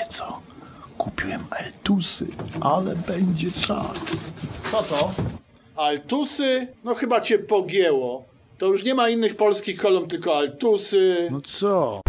Wiecie co? Kupiłem Altusy, ale będzie czad. Co to? Altusy? No chyba cię pogięło. To już nie ma innych polskich kolumn, tylko Altusy. No co?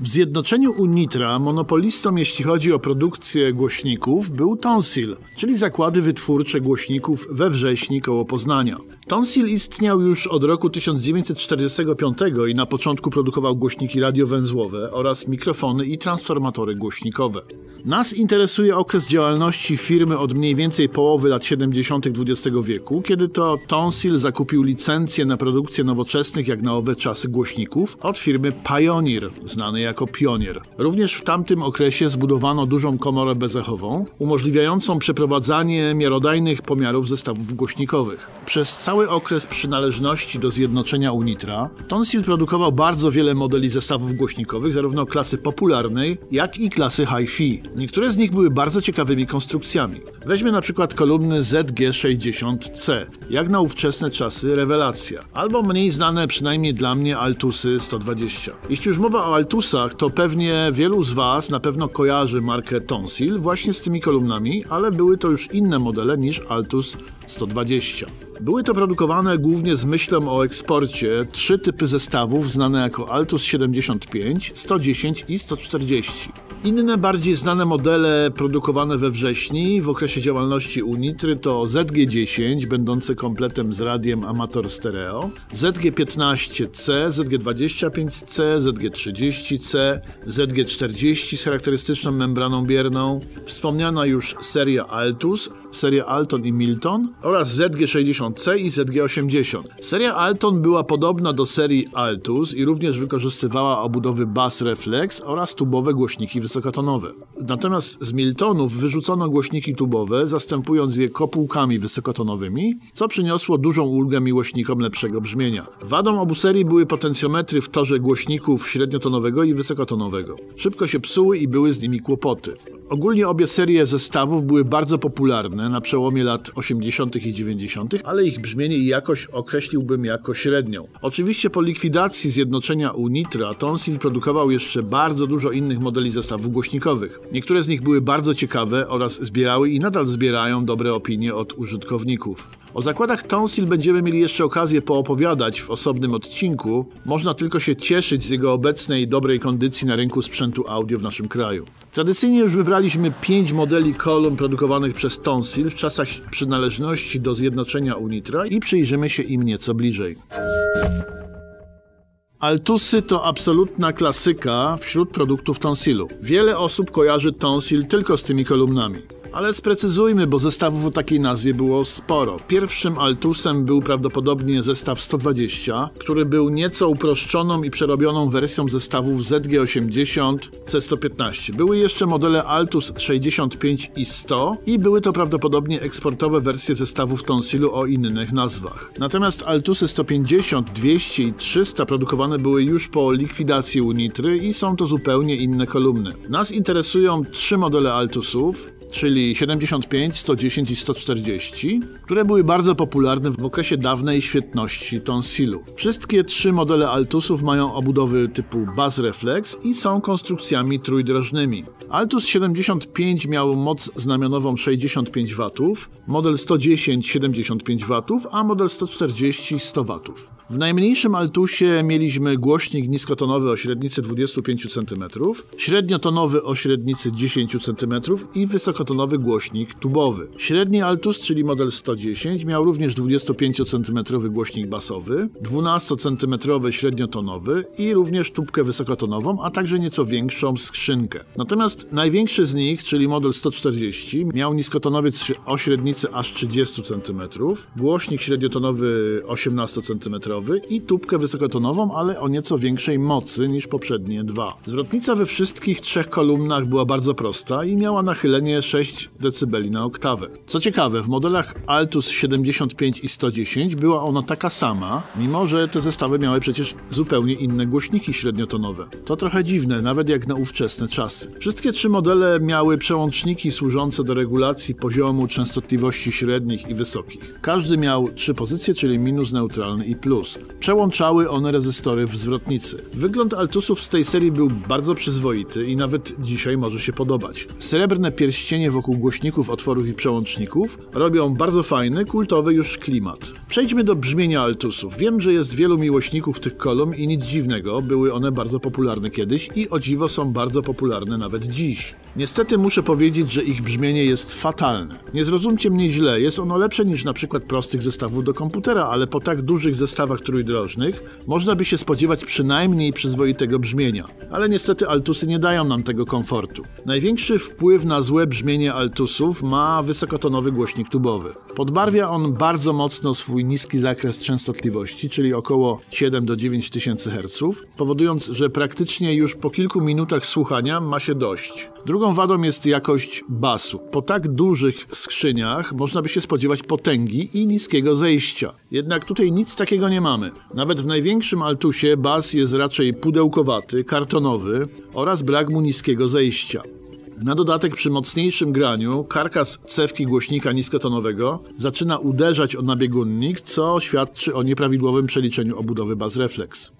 W zjednoczeniu Unitra monopolistą, jeśli chodzi o produkcję głośników, był Tonsil, czyli zakłady wytwórcze głośników we wrześni koło Poznania. Tonsil istniał już od roku 1945 i na początku produkował głośniki radiowęzłowe oraz mikrofony i transformatory głośnikowe. Nas interesuje okres działalności firmy od mniej więcej połowy lat 70. XX wieku, kiedy to Tonsil zakupił licencję na produkcję nowoczesnych jak na owe czasy głośników od firmy Pioneer, znanej jako Pionier. Również w tamtym okresie zbudowano dużą komorę bezechową, umożliwiającą przeprowadzanie miarodajnych pomiarów zestawów głośnikowych. Przez cały okres przynależności do zjednoczenia Unitra, Tonsil produkował bardzo wiele modeli zestawów głośnikowych, zarówno klasy popularnej, jak i klasy hi-fi. Niektóre z nich były bardzo ciekawymi konstrukcjami. Weźmy na przykład kolumny ZG60C, jak na ówczesne czasy rewelacja, albo mniej znane przynajmniej dla mnie Altusy 120. Jeśli już mowa o Altusach, to pewnie wielu z Was na pewno kojarzy markę Tonsil właśnie z tymi kolumnami, ale były to już inne modele niż Altus 120. Były to produkowane głównie z myślą o eksporcie trzy typy zestawów znane jako Altus 75, 110 i 140. Inne bardziej znane modele produkowane we wrześni w okresie działalności Unitry to ZG10 będące kompletem z radiem amator stereo, ZG15C, ZG25C, ZG30C, ZG40 z charakterystyczną membraną bierną, wspomniana już seria Altus, seria Alton i Milton oraz ZG60C i ZG80. Seria Alton była podobna do serii Altus i również wykorzystywała obudowy Bass Reflex oraz tubowe głośniki wysokotonowe. Natomiast z Miltonów wyrzucono głośniki tubowe, zastępując je kopułkami wysokotonowymi, co przyniosło dużą ulgę miłośnikom lepszego brzmienia. Wadą obu serii były potencjometry w torze głośników średniotonowego i wysokotonowego. Szybko się psuły i były z nimi kłopoty. Ogólnie obie serie zestawów były bardzo popularne na przełomie lat 80. i 90., ale ich brzmienie i jakość określiłbym jako średnią. Oczywiście po likwidacji zjednoczenia Unitra Tonsil produkował jeszcze bardzo dużo innych modeli zestawów głośnikowych. Niektóre z nich były bardzo ciekawe oraz zbierały i nadal zbierają dobre opinie od użytkowników. O zakładach Tonsil będziemy mieli jeszcze okazję poopowiadać w osobnym odcinku. Można tylko się cieszyć z jego obecnej dobrej kondycji na rynku sprzętu audio w naszym kraju. Tradycyjnie już wybraliśmy pięć modeli kolumn produkowanych przez Tonsil w czasach przynależności do zjednoczenia Unitra i przyjrzymy się im nieco bliżej. Altusy to absolutna klasyka wśród produktów Tonsilu. Wiele osób kojarzy Tonsil tylko z tymi kolumnami. Ale sprecyzujmy, bo zestawów o takiej nazwie było sporo. Pierwszym Altusem był prawdopodobnie zestaw 120, który był nieco uproszczoną i przerobioną wersją zestawów ZG80 C115. Były jeszcze modele Altus 65 i 100 i były to prawdopodobnie eksportowe wersje zestawów Tonsilu o innych nazwach. Natomiast Altusy 150, 200 i 300 produkowane były już po likwidacji Unitry i są to zupełnie inne kolumny. Nas interesują trzy modele Altusów, czyli 75, 110 i 140, które były bardzo popularne w okresie dawnej świetności Tonsilu. Wszystkie trzy modele Altusów mają obudowy typu Bass Reflex i są konstrukcjami trójdrożnymi. Altus 75 miał moc znamionową 65 W, model 110 75 W, a model 140 100 W. W najmniejszym Altusie mieliśmy głośnik niskotonowy o średnicy 25 cm, średniotonowy o średnicy 10 cm i wysokotonowy głośnik tubowy. Średni Altus, czyli model 110, miał również 25 cm głośnik basowy, 12 cm średniotonowy i również tubkę wysokotonową, a także nieco większą skrzynkę. Natomiast największy z nich, czyli model 140, miał niskotonowiec o średnicy aż 30 cm, głośnik średniotonowy 18 cm i tubkę wysokotonową, ale o nieco większej mocy niż poprzednie dwa. Zwrotnica we wszystkich trzech kolumnach była bardzo prosta i miała nachylenie 6 dB na oktawę. Co ciekawe, w modelach Altus 75 i 110 była ona taka sama, mimo że te zestawy miały przecież zupełnie inne głośniki średniotonowe. To trochę dziwne, nawet jak na ówczesne czasy. Wszystkie trzy modele miały przełączniki służące do regulacji poziomu częstotliwości średnich i wysokich. Każdy miał trzy pozycje, czyli minus, neutralny i plus. Altus. Przełączały one rezystory w zwrotnicy. Wygląd altusów z tej serii był bardzo przyzwoity i nawet dzisiaj może się podobać. Srebrne pierścienie wokół głośników, otworów i przełączników robią bardzo fajny, kultowy już klimat. Przejdźmy do brzmienia altusów. Wiem, że jest wielu miłośników tych kolumn i nic dziwnego, były one bardzo popularne kiedyś i o dziwo są bardzo popularne nawet dziś. Niestety muszę powiedzieć, że ich brzmienie jest fatalne. Nie zrozumcie mnie źle, jest ono lepsze niż na przykład prostych zestawów do komputera, ale po tak dużych zestawach trójdrożnych można by się spodziewać przynajmniej przyzwoitego brzmienia. Ale niestety altusy nie dają nam tego komfortu. Największy wpływ na złe brzmienie altusów ma wysokotonowy głośnik tubowy. Podbarwia on bardzo mocno swój niski zakres częstotliwości, czyli około 7 do 9 tysięcy Hz, powodując, że praktycznie już po kilku minutach słuchania ma się dość. Drugą wadą jest jakość basu. Po tak dużych skrzyniach można by się spodziewać potęgi i niskiego zejścia. Jednak tutaj nic takiego nie mamy. Nawet w największym altusie bas jest raczej pudełkowaty, kartonowy oraz brak mu niskiego zejścia. Na dodatek przy mocniejszym graniu karkas cewki głośnika niskotonowego zaczyna uderzać o nabiegunnik, co świadczy o nieprawidłowym przeliczeniu obudowy bas reflex.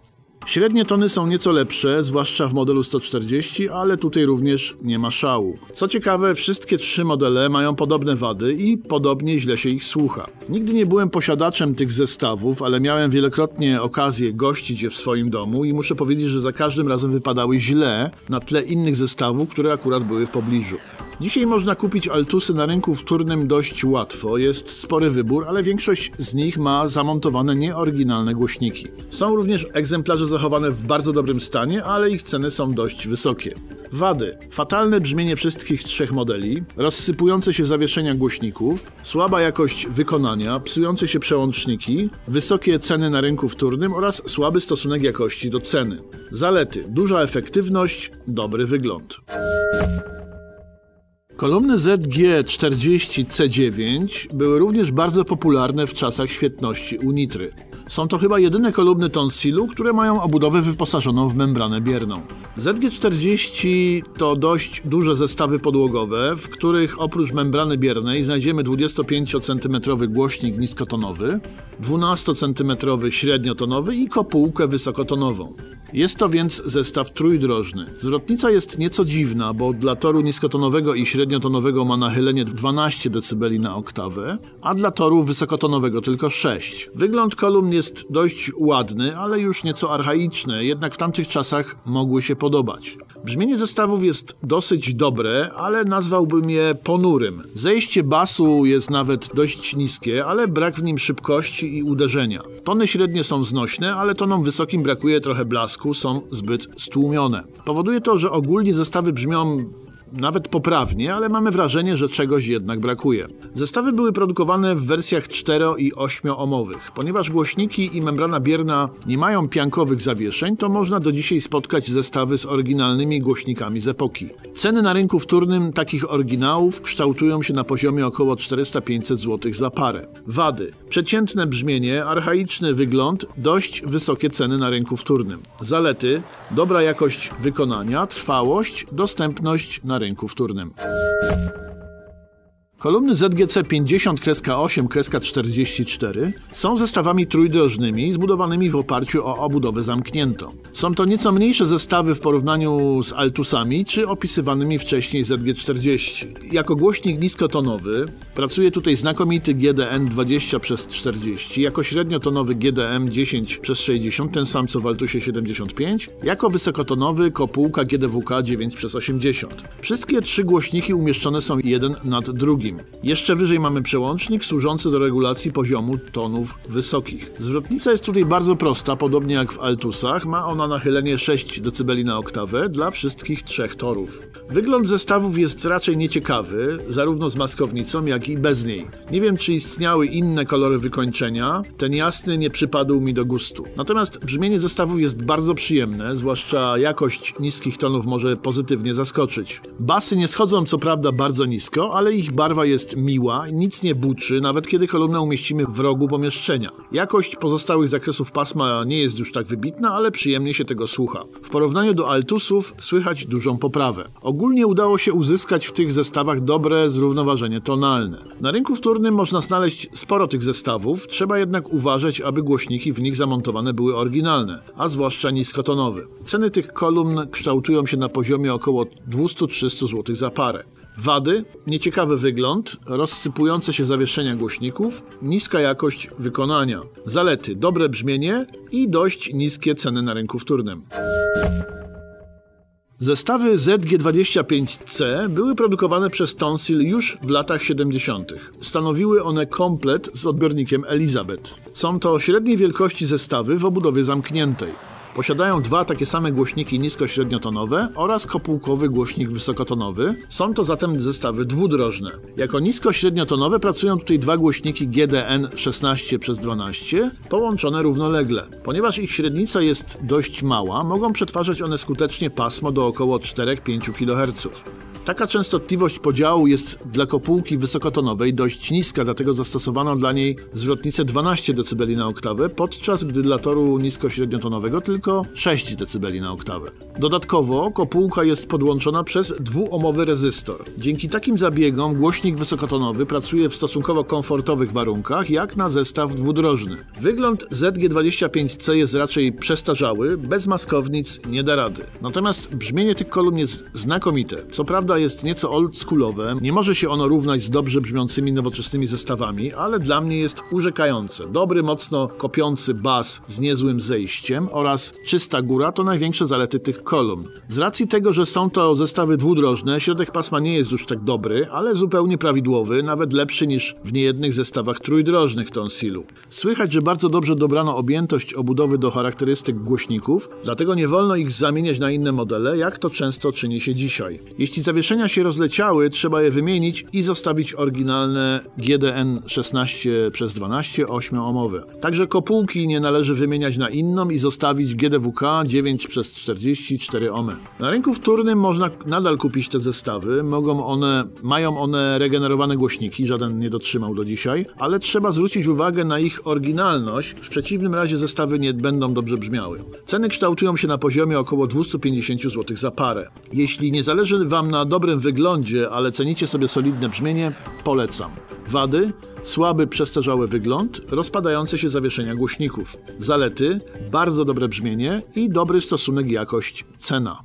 Średnie tony są nieco lepsze, zwłaszcza w modelu 140, ale tutaj również nie ma szału. Co ciekawe, wszystkie trzy modele mają podobne wady i podobnie źle się ich słucha. Nigdy nie byłem posiadaczem tych zestawów, ale miałem wielokrotnie okazję gościć je w swoim domu i muszę powiedzieć, że za każdym razem wypadały źle na tle innych zestawów, które akurat były w pobliżu. Dzisiaj można kupić altusy na rynku wtórnym dość łatwo, jest spory wybór, ale większość z nich ma zamontowane nieoryginalne głośniki. Są również egzemplarze zachowane w bardzo dobrym stanie, ale ich ceny są dość wysokie. Wady. Fatalne brzmienie wszystkich trzech modeli, rozsypujące się zawieszenia głośników, słaba jakość wykonania, psujące się przełączniki, wysokie ceny na rynku wtórnym oraz słaby stosunek jakości do ceny. Zalety. Duża efektywność, dobry wygląd. Kolumny ZG40C9 były również bardzo popularne w czasach świetności Unitry. Są to chyba jedyne kolumny Tonsilu, które mają obudowę wyposażoną w membranę bierną. ZG40 to dość duże zestawy podłogowe, w których oprócz membrany biernej znajdziemy 25 cm głośnik niskotonowy, 12 cm średniotonowy i kopułkę wysokotonową. Jest to więc zestaw trójdrożny. Zwrotnica jest nieco dziwna, bo dla toru niskotonowego i średniotonowego ma nachylenie 12 dB na oktawę, a dla toru wysokotonowego tylko 6. Wygląd kolumn jest dość ładny, ale już nieco archaiczny, jednak w tamtych czasach mogły się podobać. Brzmienie zestawów jest dosyć dobre, ale nazwałbym je ponurym. Zejście basu jest nawet dość niskie, ale brak w nim szybkości i uderzenia. Tony średnie są znośne, ale tonom wysokim brakuje trochę blasku, są zbyt stłumione. Powoduje to, że ogólnie zestawy brzmią nawet poprawnie, ale mamy wrażenie, że czegoś jednak brakuje. Zestawy były produkowane w wersjach 4 i 8 omowych. Ponieważ głośniki i membrana bierna nie mają piankowych zawieszeń, to można do dzisiaj spotkać zestawy z oryginalnymi głośnikami z epoki. Ceny na rynku wtórnym takich oryginałów kształtują się na poziomie około 400-500 zł za parę. Wady. Przeciętne brzmienie, archaiczny wygląd, dość wysokie ceny na rynku wtórnym. Zalety. Dobra jakość wykonania, trwałość, dostępność na rynku wtórnym. Kolumny ZGC 50-8-44 są zestawami trójdrożnymi zbudowanymi w oparciu o obudowę zamkniętą. Są to nieco mniejsze zestawy w porównaniu z Altusami czy opisywanymi wcześniej ZG40. Jako głośnik niskotonowy pracuje tutaj znakomity GDN 20 przez 40, jako średniotonowy GDM 10 przez 60, ten sam co w Altusie 75, jako wysokotonowy kopułka GDWK 9 przez 80. Wszystkie trzy głośniki umieszczone są jeden nad drugim. Jeszcze wyżej mamy przełącznik służący do regulacji poziomu tonów wysokich. Zwrotnica jest tutaj bardzo prosta, podobnie jak w Altusach. Ma ona nachylenie 6 dB na oktawę dla wszystkich trzech torów. Wygląd zestawów jest raczej nieciekawy, zarówno z maskownicą, jak i bez niej. Nie wiem, czy istniały inne kolory wykończenia, ten jasny nie przypadł mi do gustu. Natomiast brzmienie zestawów jest bardzo przyjemne, zwłaszcza jakość niskich tonów może pozytywnie zaskoczyć. Basy nie schodzą co prawda bardzo nisko, ale ich barwa barwa jest miła, nic nie buczy, nawet kiedy kolumnę umieścimy w rogu pomieszczenia. Jakość pozostałych zakresów pasma nie jest już tak wybitna, ale przyjemnie się tego słucha. W porównaniu do Altusów słychać dużą poprawę. Ogólnie udało się uzyskać w tych zestawach dobre zrównoważenie tonalne. Na rynku wtórnym można znaleźć sporo tych zestawów, trzeba jednak uważać, aby głośniki w nich zamontowane były oryginalne, a zwłaszcza niskotonowe. Ceny tych kolumn kształtują się na poziomie około 200-300 zł za parę. Wady, nieciekawy wygląd, rozsypujące się zawieszenia głośników, niska jakość wykonania. Zalety, dobre brzmienie i dość niskie ceny na rynku wtórnym. Zestawy ZG25C były produkowane przez Tonsil już w latach 70. Stanowiły one komplet z odbiornikiem Elizabeth. Są to średniej wielkości zestawy w obudowie zamkniętej. Posiadają dwa takie same głośniki nisko-średniotonowe oraz kopułkowy głośnik wysokotonowy. Są to zatem zestawy dwudrożne. Jako nisko-średniotonowe pracują tutaj dwa głośniki GDN 16 przez 12 połączone równolegle. Ponieważ ich średnica jest dość mała, mogą przetwarzać one skutecznie pasmo do około 4-5 kHz. Taka częstotliwość podziału jest dla kopułki wysokotonowej dość niska, dlatego zastosowano dla niej zwrotnicę 12 dB na oktawę, podczas gdy dla toru nisko-średniotonowego tylko 6 dB na oktawę. Dodatkowo kopułka jest podłączona przez dwuomowy rezystor. Dzięki takim zabiegom głośnik wysokotonowy pracuje w stosunkowo komfortowych warunkach, jak na zestaw dwudrożny. Wygląd ZG25C jest raczej przestarzały, bez maskownic nie da rady. Natomiast brzmienie tych kolumn jest znakomite. Co prawda jest nieco oldschoolowe, nie może się ono równać z dobrze brzmiącymi nowoczesnymi zestawami, ale dla mnie jest urzekające. Dobry, mocno kopiący bas z niezłym zejściem oraz czysta góra to największe zalety tych kolumn. Z racji tego, że są to zestawy dwudrożne, środek pasma nie jest już tak dobry, ale zupełnie prawidłowy, nawet lepszy niż w niejednych zestawach trójdrożnych Tonsilu. Słychać, że bardzo dobrze dobrano objętość obudowy do charakterystyk głośników, dlatego nie wolno ich zamieniać na inne modele, jak to często czyni się dzisiaj. Jeśli zawieszenia się rozleciały, trzeba je wymienić i zostawić oryginalne GDN 16 przez 12 8-omowe. Także kopułki nie należy wymieniać na inną i zostawić GDWK 9 przez 44 ohmy. Na rynku wtórnym można nadal kupić te zestawy, mogą one, mają one regenerowane głośniki, żaden nie dotrzymał do dzisiaj, ale trzeba zwrócić uwagę na ich oryginalność, w przeciwnym razie zestawy nie będą dobrze brzmiały. Ceny kształtują się na poziomie około 250 zł za parę. Jeśli nie zależy Wam na dobrym wyglądzie, ale cenicie sobie solidne brzmienie, polecam. Wady? Słaby, przestarzały wygląd, rozpadające się zawieszenia głośników. Zalety? Bardzo dobre brzmienie i dobry stosunek jakość-cena.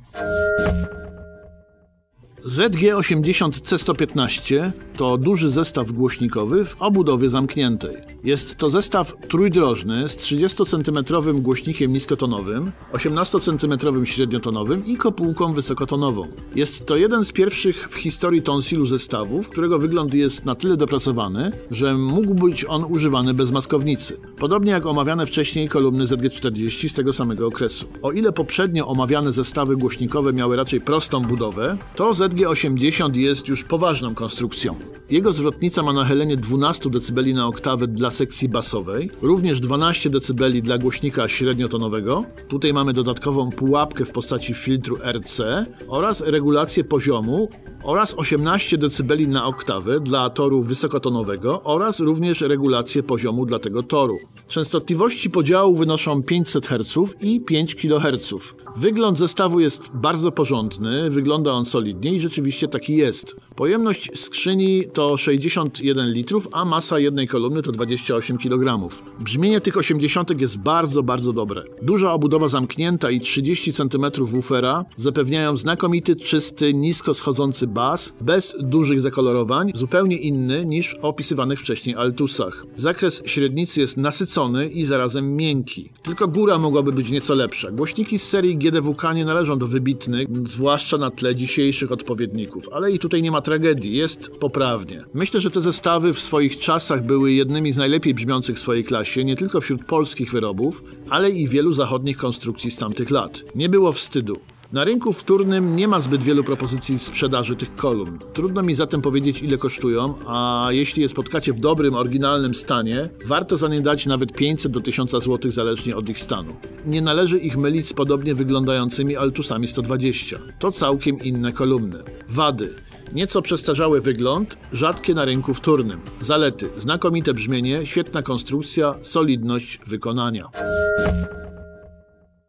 ZG80C115 to duży zestaw głośnikowy w obudowie zamkniętej. Jest to zestaw trójdrożny z 30 cm głośnikiem niskotonowym, 18 cm średniotonowym i kopułką wysokotonową. Jest to jeden z pierwszych w historii Tonsilu zestawów, którego wygląd jest na tyle dopracowany, że mógł być on używany bez maskownicy. Podobnie jak omawiane wcześniej kolumny ZG40 z tego samego okresu. O ile poprzednio omawiane zestawy głośnikowe miały raczej prostą budowę, to ZG80 jest już poważną konstrukcją. Jego zwrotnica ma nachylenie 12 dB na oktawę dla sekcji basowej, również 12 dB dla głośnika średniotonowego. Tutaj mamy dodatkową pułapkę w postaci filtru RC oraz regulację poziomu oraz 18 dB na oktawę dla toru wysokotonowego oraz również regulację poziomu dla tego toru. Częstotliwości podziału wynoszą 500 Hz i 5 kHz. Wygląd zestawu jest bardzo porządny, wygląda on solidnie i rzeczywiście taki jest. Pojemność skrzyni to 61 litrów, a masa jednej kolumny to 28 kg. Brzmienie tych 80 jest bardzo, bardzo dobre. Duża obudowa zamknięta i 30 cm woofera zapewniają znakomity, czysty, nisko schodzący bas, bez dużych zakolorowań, zupełnie inny niż w opisywanych wcześniej altusach. Zakres średnicy jest nasycony i zarazem miękki. Tylko góra mogłaby być nieco lepsza. Głośniki z serii GDWK nie należą do wybitnych, zwłaszcza na tle dzisiejszych odpowiedników, ale i tutaj nie ma tragedii, jest poprawnie. Myślę, że te zestawy w swoich czasach były jednymi z najlepiej brzmiących w swojej klasie, nie tylko wśród polskich wyrobów, ale i wielu zachodnich konstrukcji z tamtych lat. Nie było wstydu. Na rynku wtórnym nie ma zbyt wielu propozycji sprzedaży tych kolumn. Trudno mi zatem powiedzieć, ile kosztują, a jeśli je spotkacie w dobrym, oryginalnym stanie, warto za nie dać nawet 500 do 1000 zł zależnie od ich stanu. Nie należy ich mylić z podobnie wyglądającymi Altusami 120. To całkiem inne kolumny. Wady. Nieco przestarzały wygląd, rzadkie na rynku wtórnym. Zalety: znakomite brzmienie, świetna konstrukcja, solidność wykonania.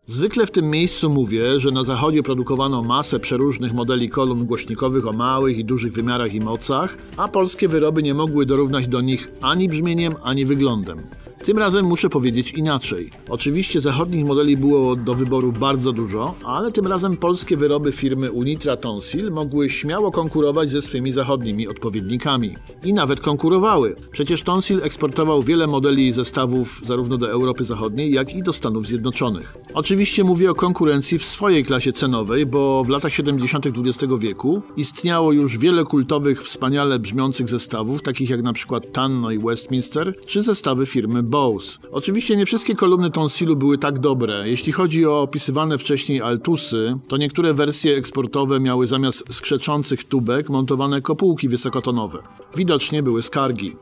Zwykle w tym miejscu mówię, że na zachodzie produkowano masę przeróżnych modeli kolumn głośnikowych o małych i dużych wymiarach i mocach, a polskie wyroby nie mogły dorównać do nich ani brzmieniem, ani wyglądem. Tym razem muszę powiedzieć inaczej. Oczywiście zachodnich modeli było do wyboru bardzo dużo, ale tym razem polskie wyroby firmy Unitra Tonsil mogły śmiało konkurować ze swymi zachodnimi odpowiednikami. I nawet konkurowały. Przecież Tonsil eksportował wiele modeli zestawów zarówno do Europy Zachodniej, jak i do Stanów Zjednoczonych. Oczywiście mówię o konkurencji w swojej klasie cenowej, bo w latach 70. XX wieku istniało już wiele kultowych, wspaniale brzmiących zestawów, takich jak na przykład Tanno i Westminster, czy zestawy firmy Oczywiście nie wszystkie kolumny Tonsilu były tak dobre. Jeśli chodzi o opisywane wcześniej altusy, to niektóre wersje eksportowe miały zamiast skrzeczących tubek montowane kopułki wysokotonowe. Widocznie były skargi.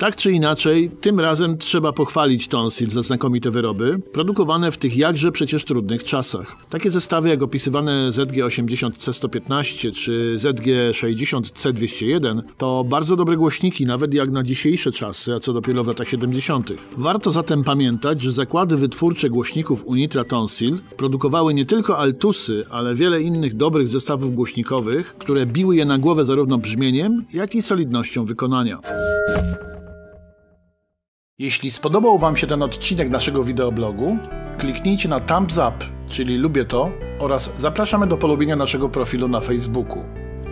Tak czy inaczej, tym razem trzeba pochwalić Tonsil za znakomite wyroby, produkowane w tych jakże przecież trudnych czasach. Takie zestawy jak opisywane ZG80C115 czy ZG60C201 to bardzo dobre głośniki, nawet jak na dzisiejsze czasy, a co dopiero w latach 70. Warto zatem pamiętać, że zakłady wytwórcze głośników Unitra Tonsil produkowały nie tylko altusy, ale wiele innych dobrych zestawów głośnikowych, które biły je na głowę zarówno brzmieniem, jak i solidnością wykonania. Jeśli spodobał Wam się ten odcinek naszego wideoblogu, kliknijcie na thumbs up, czyli lubię to, oraz zapraszamy do polubienia naszego profilu na Facebooku.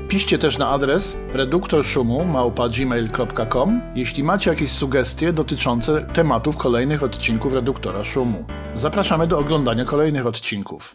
Piszcie też na adres reduktorszumu małpa.gmail.com, jeśli macie jakieś sugestie dotyczące tematów kolejnych odcinków Reduktora Szumu. Zapraszamy do oglądania kolejnych odcinków.